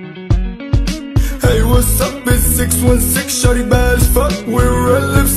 Hey, what's up? It's 616, shawty bad as fuck, we're relevant